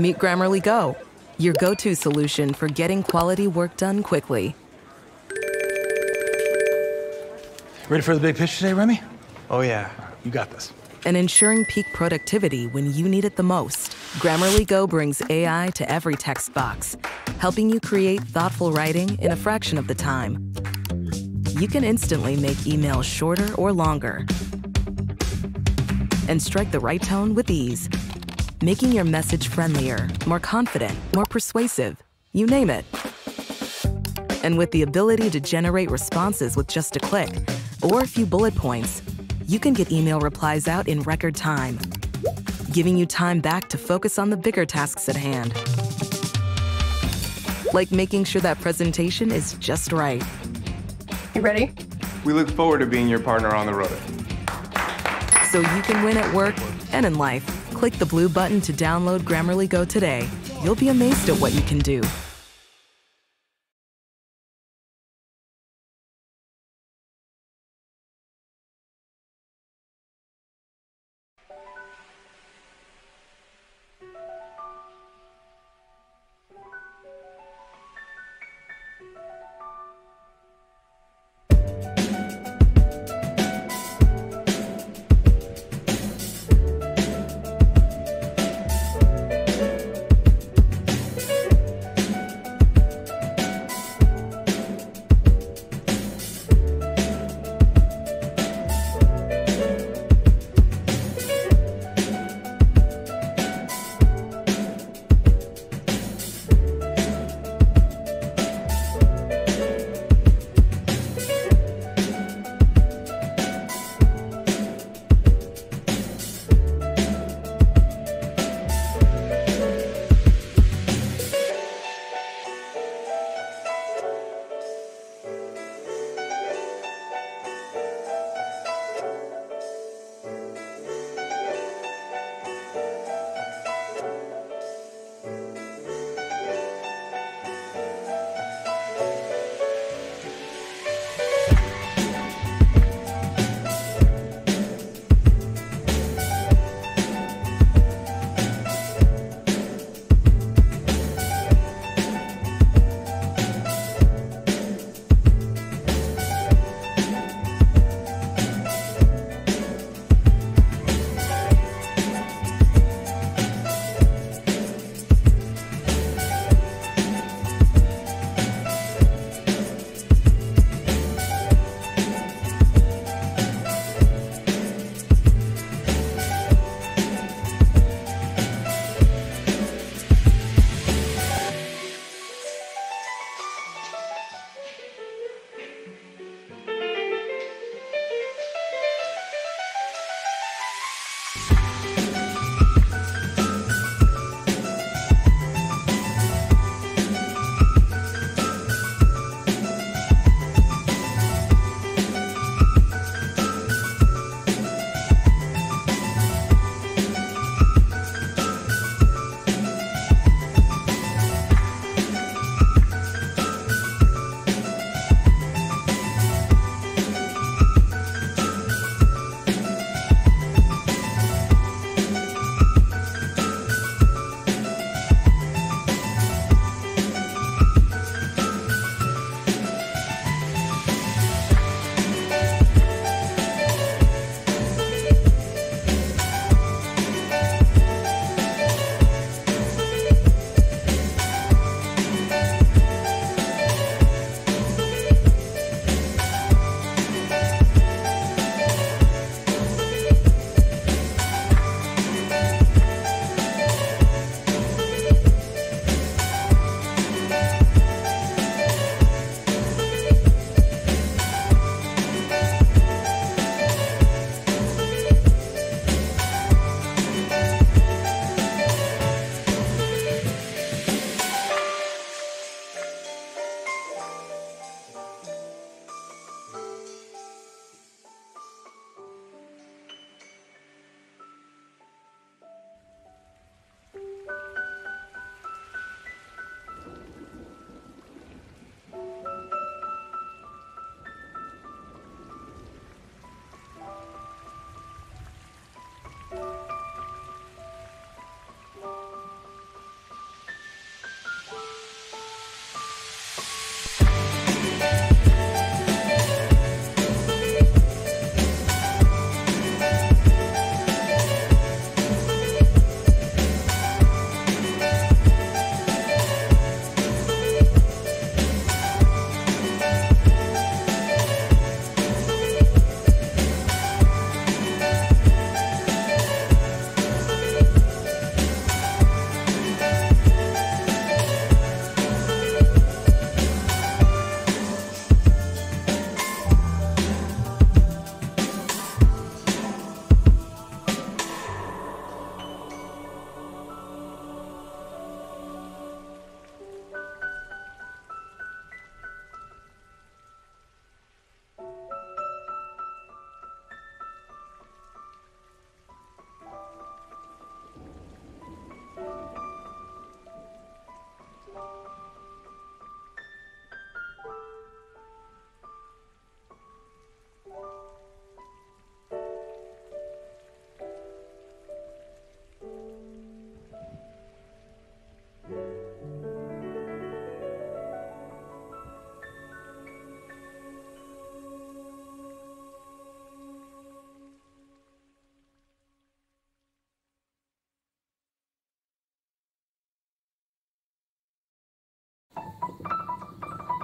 Meet Grammarly Go, your go to solution for getting quality work done quickly. Ready for the big picture today, Remy? Oh, yeah. You got this. And ensuring peak productivity when you need it the most. Grammarly Go brings AI to every text box, helping you create thoughtful writing in a fraction of the time. You can instantly make emails shorter or longer and strike the right tone with ease, making your message friendlier, more confident, more persuasive. You name it. And with the ability to generate responses with just a click or a few bullet points, you can get email replies out in record time, giving you time back to focus on the bigger tasks at hand. Like making sure that presentation is just right. You ready? We look forward to being your partner on the road. So you can win at work and in life. Click the blue button to download Grammarly Go today. You'll be amazed at what you can do.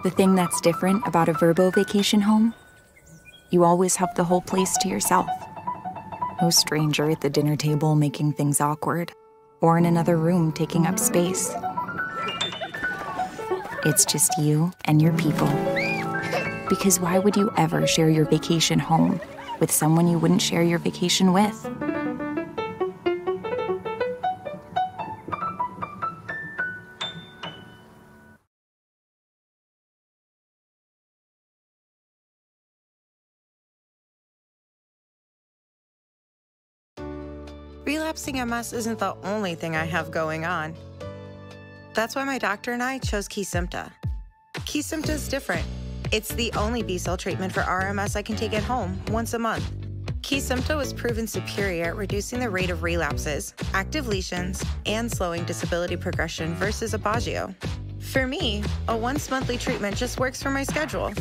The thing that's different about a Vrbo vacation home? You always have the whole place to yourself. No stranger at the dinner table making things awkward, or in another room taking up space. It's just you and your people. Because why would you ever share your vacation home with someone you wouldn't share your vacation with? Relapsing MS isn't the only thing I have going on. That's why my doctor and I chose Kesimpta. Kesimpta is different. It's the only B cell treatment for RMS I can take at home once a month. Kesimpta was proven superior at reducing the rate of relapses, active lesions, and slowing disability progression versus Aubagio. For me, a once monthly treatment just works for my schedule.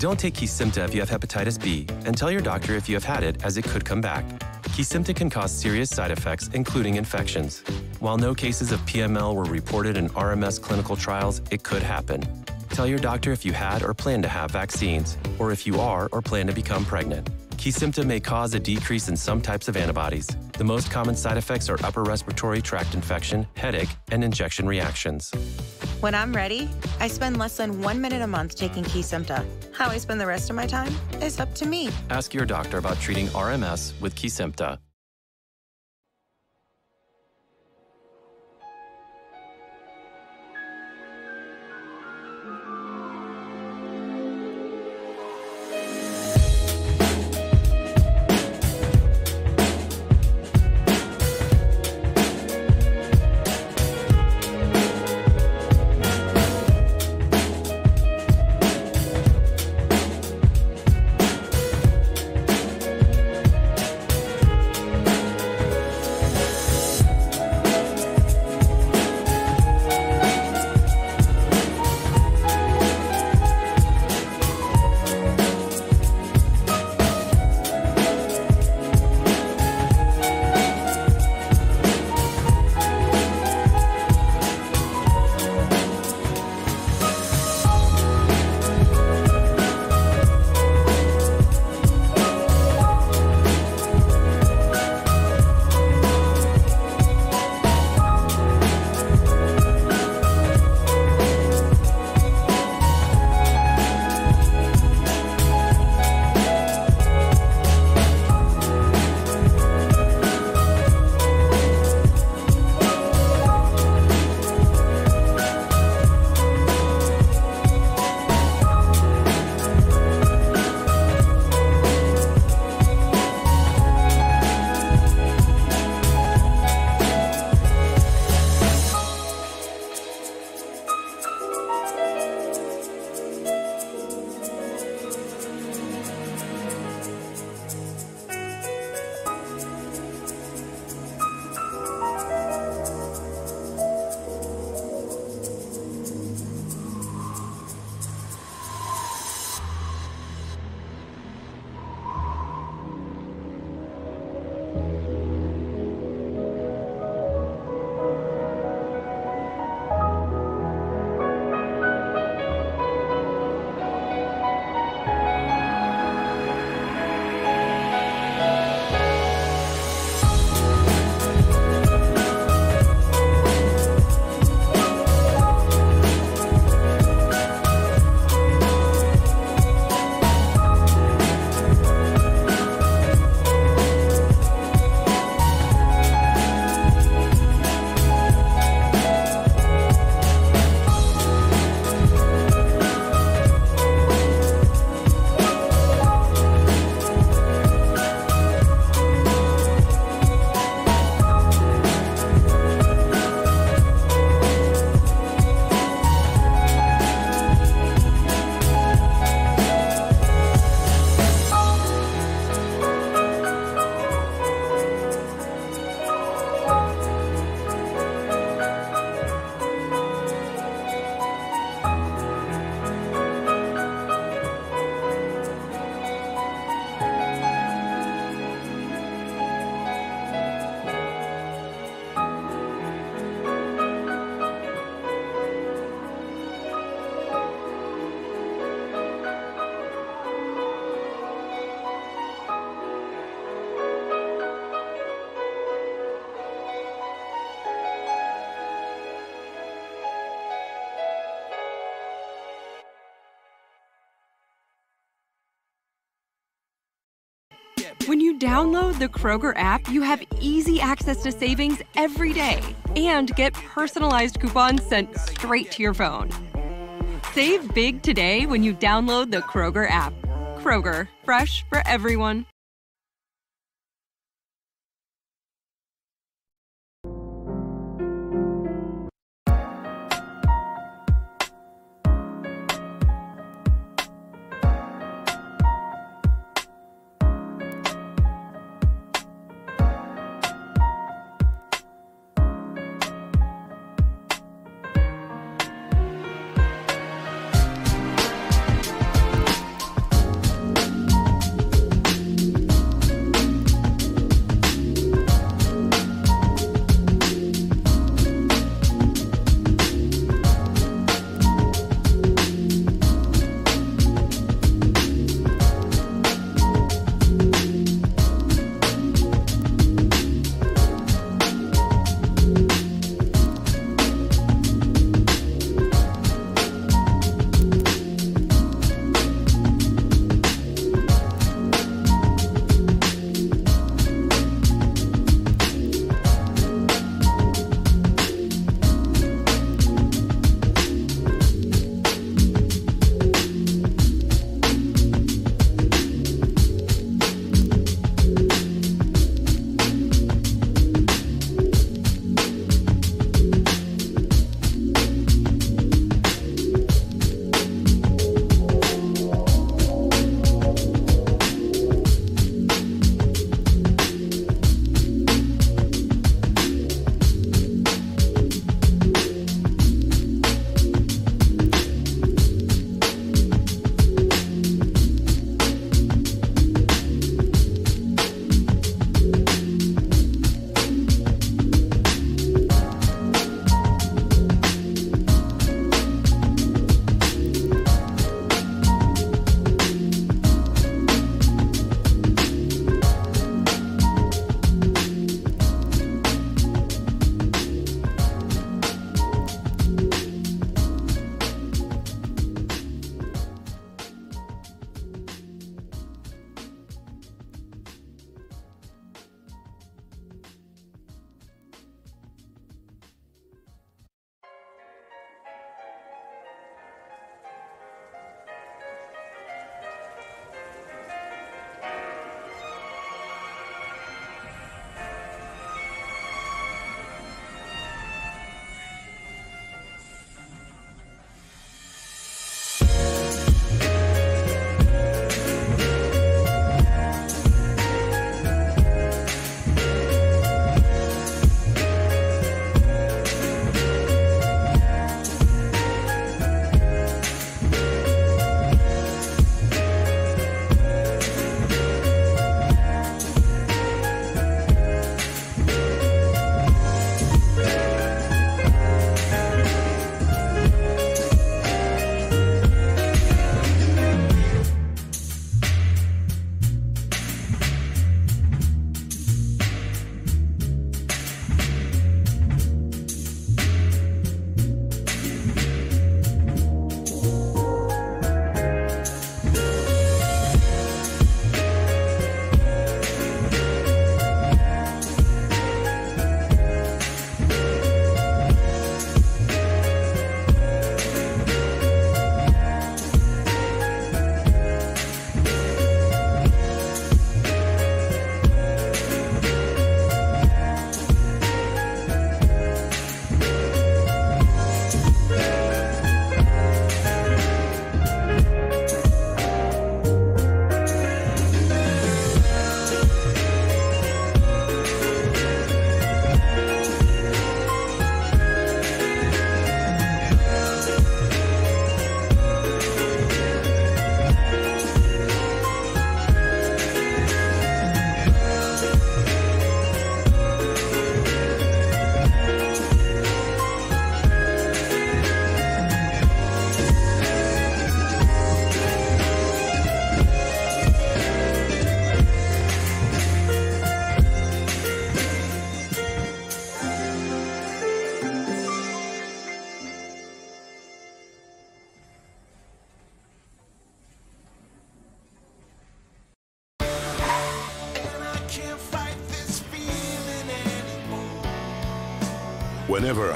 Don't take Kesimpta if you have hepatitis B, and tell your doctor if you have had it, as it could come back. Kesimpta can cause serious side effects, including infections. While no cases of PML were reported in RMS clinical trials, it could happen. Tell your doctor if you had or plan to have vaccines, or if you are or plan to become pregnant. Kesimpta may cause a decrease in some types of antibodies. The most common side effects are upper respiratory tract infection, headache, and injection reactions. When I'm ready, I spend less than one minute a month taking Kesimpta. How I spend the rest of my time is up to me. Ask your doctor about treating RMS with Kesimpta. Download the Kroger app, you have easy access to savings every day and get personalized coupons sent straight to your phone. Save big today when you download the Kroger app. Kroger, fresh for everyone.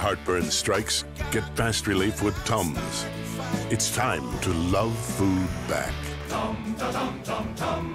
Heartburn strikes, get fast relief with Tums. It's time to love food back. Tum, tum, tum, tums.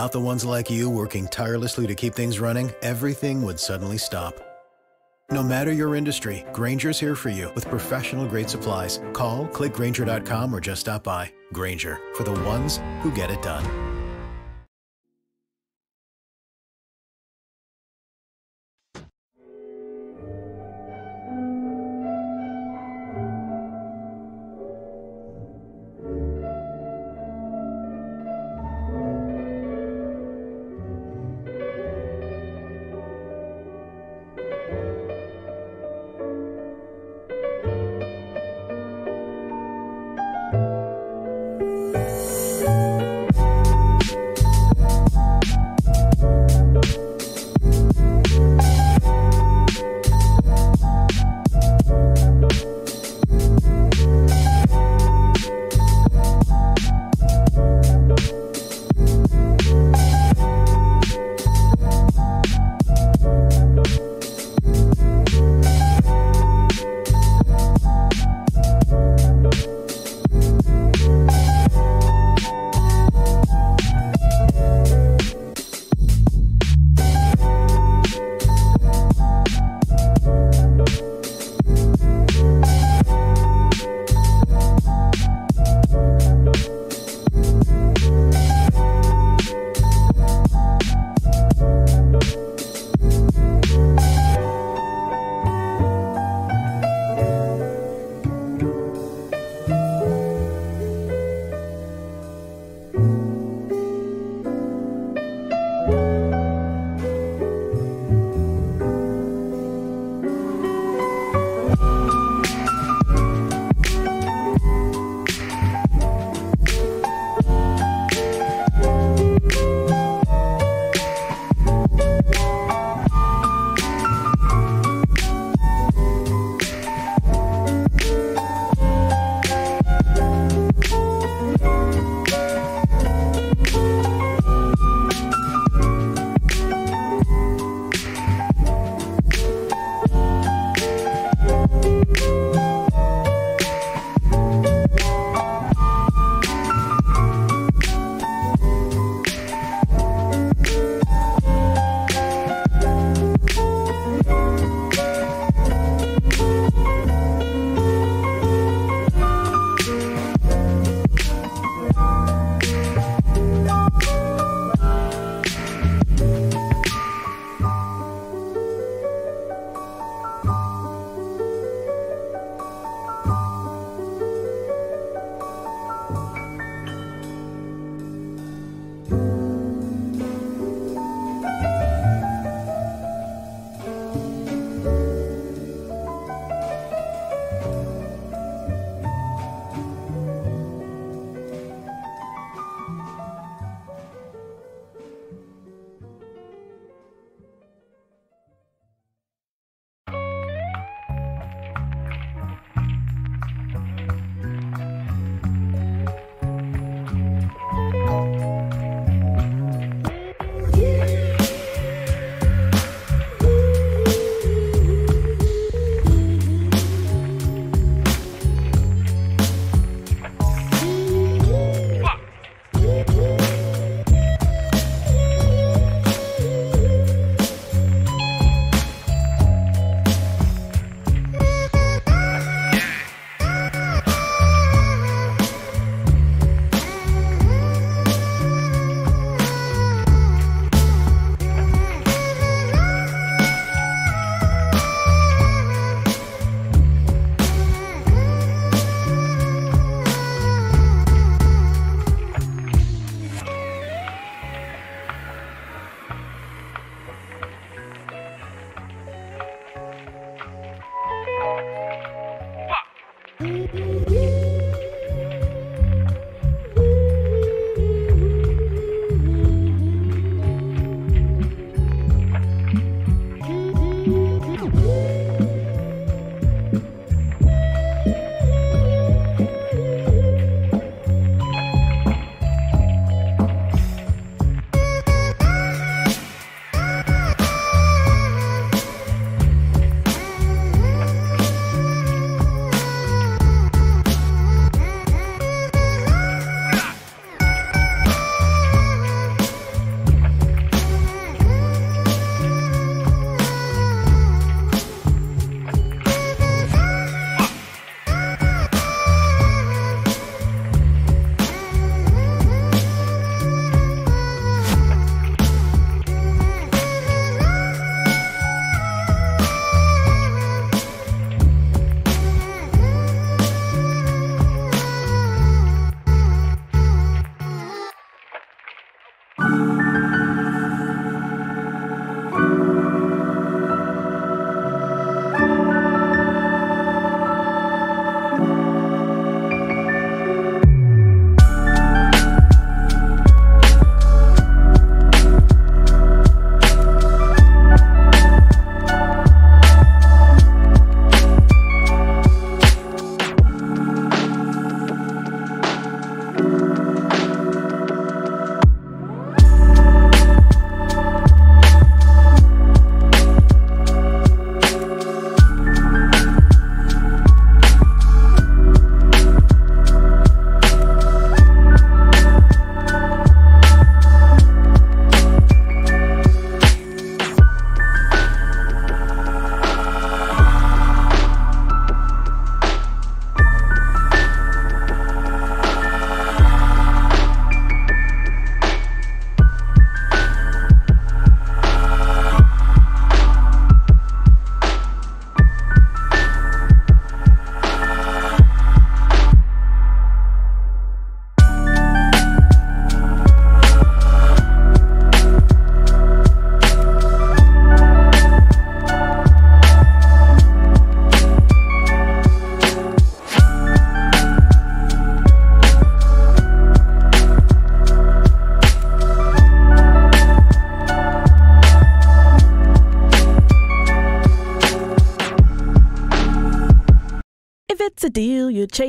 Without the ones like you working tirelessly to keep things running, everything would suddenly stop. No matter your industry, Grainger's here for you with professional grade supplies. Call, clickgrainger.com, or just stop by. Grainger, for the ones who get it done.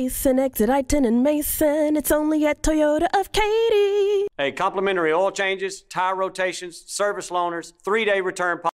Mason, exit I-10 and Mason. It's only at Toyota of Katy. Hey, complimentary oil changes, tire rotations, service loaners, three-day return policy.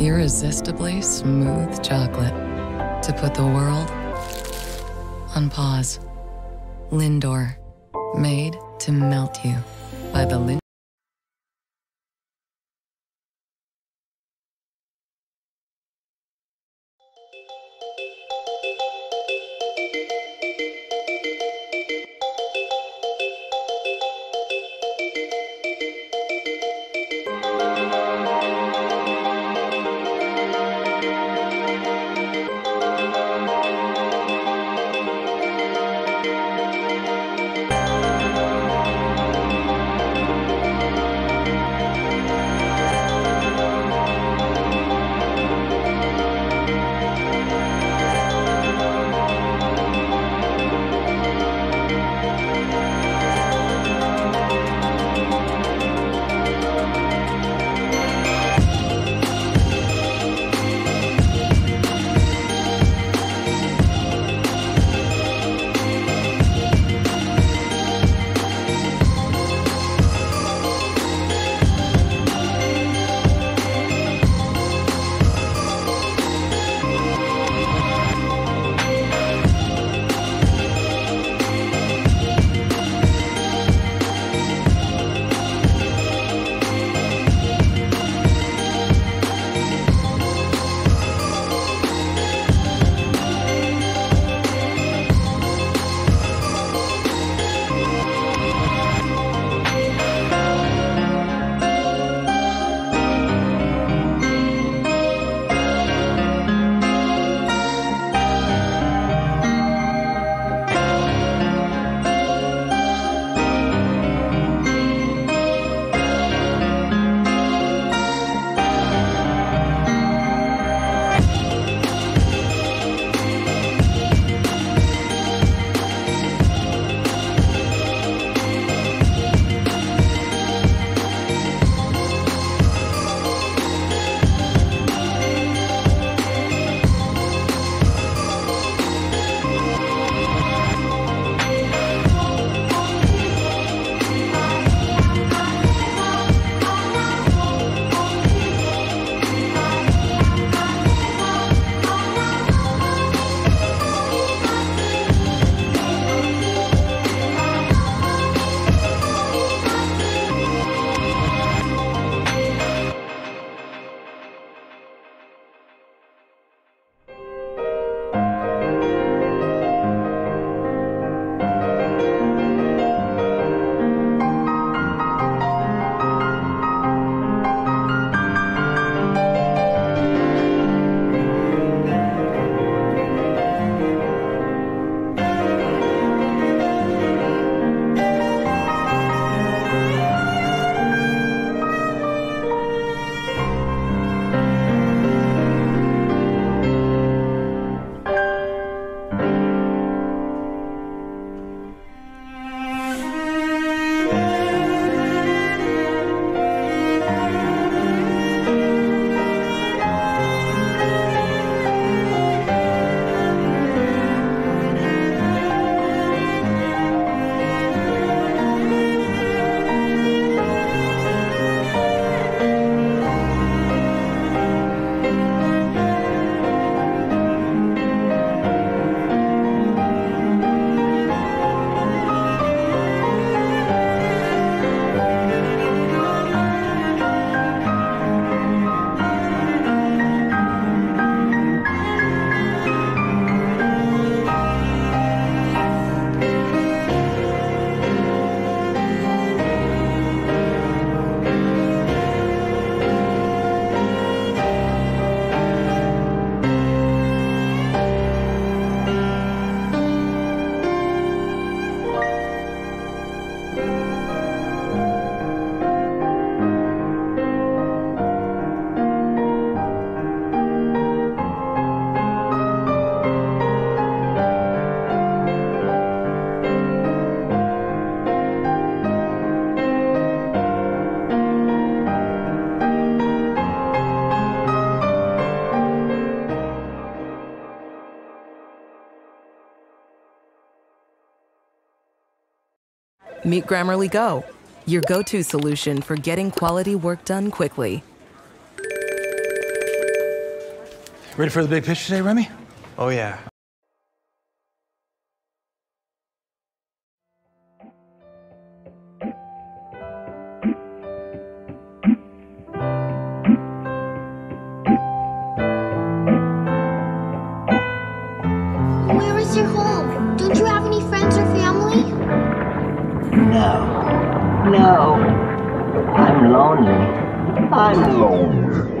Irresistibly smooth chocolate to put the world on pause. Lindor, made to melt you by the Lindt. Meet Grammarly Go, your go to solution for getting quality work done quickly. Ready for the big picture today, Remy? Oh, yeah. Where is your home? Don't you No. No. I'm lonely. I'm lonely.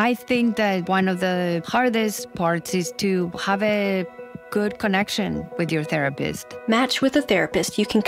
I think that one of the hardest parts is to have a good connection with your therapist. Match with a therapist you can